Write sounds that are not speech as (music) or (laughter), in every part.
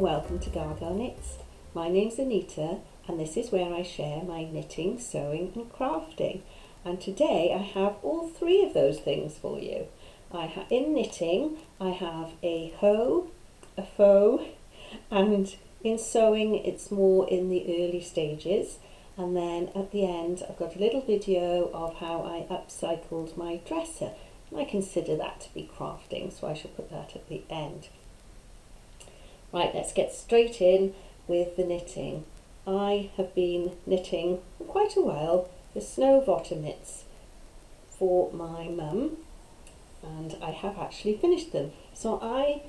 and welcome to Gaga Knits. My name's Anita and this is where I share my knitting, sewing and crafting. And today I have all three of those things for you. I in knitting I have a hoe, a faux and in sewing it's more in the early stages and then at the end I've got a little video of how I upcycled my dresser and I consider that to be crafting so I shall put that at the end. Right, let's get straight in with the knitting. I have been knitting for quite a while the Sno Votter knits for my mum and I have actually finished them. So I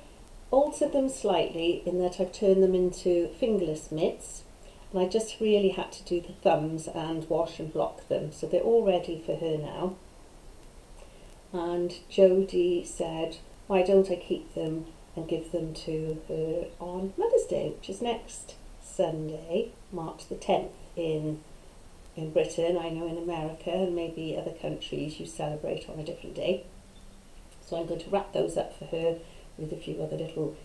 altered them slightly in that I've turned them into fingerless mitts and I just really had to do the thumbs and wash and block them so they're all ready for her now and Jodie said why don't I keep them and give them to her on Mother's Day, which is next Sunday, March the 10th in in Britain. I know in America and maybe other countries you celebrate on a different day. So I'm going to wrap those up for her with a few other little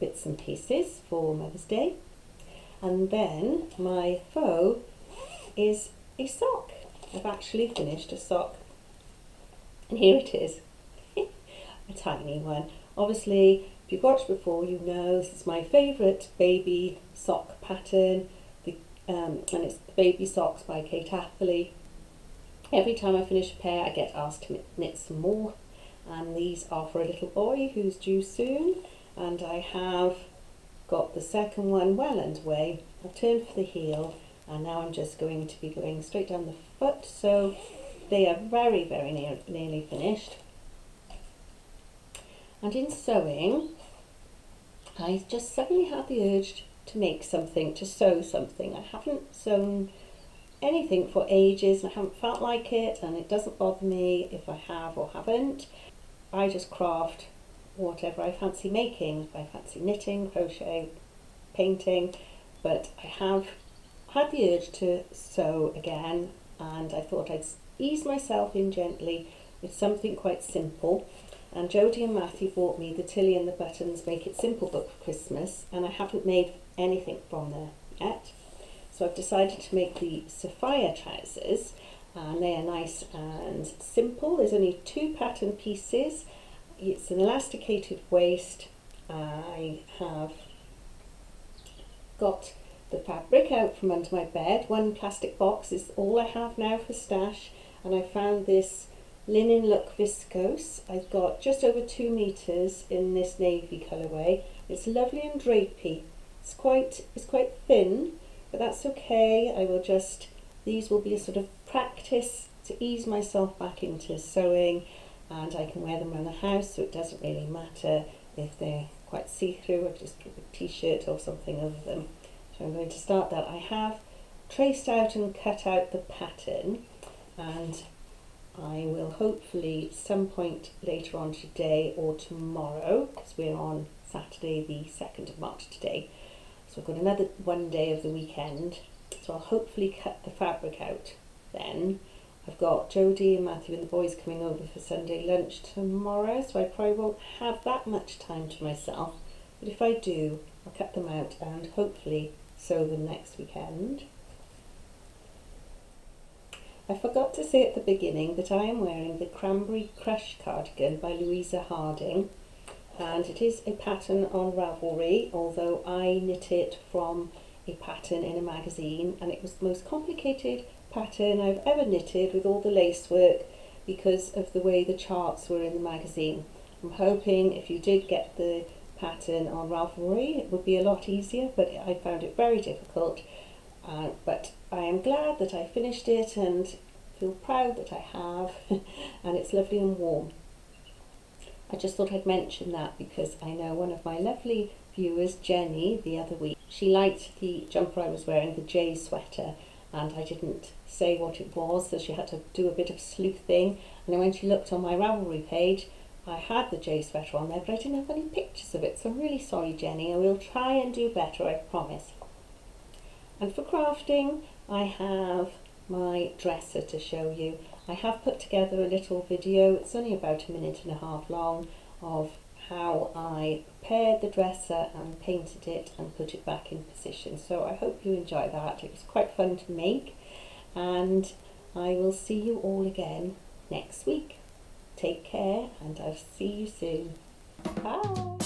bits and pieces for Mother's Day. And then my faux is a sock. I've actually finished a sock. And here it is. (laughs) a tiny one. Obviously if you've watched before, you know this is my favourite baby sock pattern, the, um, and it's Baby Socks by Kate Atherley. Every time I finish a pair, I get asked to knit some more, and these are for a little boy who's due soon, and I have got the second one well underway. I've turned for the heel, and now I'm just going to be going straight down the foot, so they are very, very near, nearly finished. And in sewing, I just suddenly had the urge to make something, to sew something. I haven't sewn anything for ages and I haven't felt like it and it doesn't bother me if I have or haven't. I just craft whatever I fancy making. I fancy knitting, crochet, painting, but I have had the urge to sew again and I thought I'd ease myself in gently with something quite simple and Jodie and Matthew bought me the Tilly and the Buttons Make It Simple book for Christmas and I haven't made anything from there yet. So I've decided to make the Safiya trousers uh, and they are nice and simple. There's only two pattern pieces. It's an elasticated waist. I have got the fabric out from under my bed. One plastic box is all I have now for stash and I found this Linen Look Viscose. I've got just over two metres in this navy colourway. It's lovely and drapey. It's quite, it's quite thin, but that's okay. I will just, these will be a sort of practice to ease myself back into sewing and I can wear them around the house so it doesn't really matter if they're quite see-through. I just put a t-shirt or something over them. So I'm going to start that. I have traced out and cut out the pattern and I will hopefully some point later on today or tomorrow, because we're on Saturday the 2nd of March today. So I've got another one day of the weekend. So I'll hopefully cut the fabric out then. I've got Jodie and Matthew and the boys coming over for Sunday lunch tomorrow, so I probably won't have that much time to myself. But if I do, I'll cut them out and hopefully sew them next weekend. I forgot to say at the beginning that I am wearing the Cranberry Crush cardigan by Louisa Harding and it is a pattern on Ravelry although I knit it from a pattern in a magazine and it was the most complicated pattern I've ever knitted with all the lace work because of the way the charts were in the magazine. I'm hoping if you did get the pattern on Ravelry it would be a lot easier but I found it very difficult uh, but I am glad that I finished it and feel proud that I have (laughs) and it's lovely and warm. I just thought I'd mention that because I know one of my lovely viewers, Jenny, the other week, she liked the jumper I was wearing, the J sweater, and I didn't say what it was, so she had to do a bit of sleuthing. And then when she looked on my Ravelry page, I had the J sweater on there, but I didn't have any pictures of it, so I'm really sorry, Jenny. I will try and do better, I promise. And for crafting, I have my dresser to show you. I have put together a little video, it's only about a minute and a half long, of how I prepared the dresser and painted it and put it back in position. So I hope you enjoy that. It was quite fun to make and I will see you all again next week. Take care and I'll see you soon. Bye.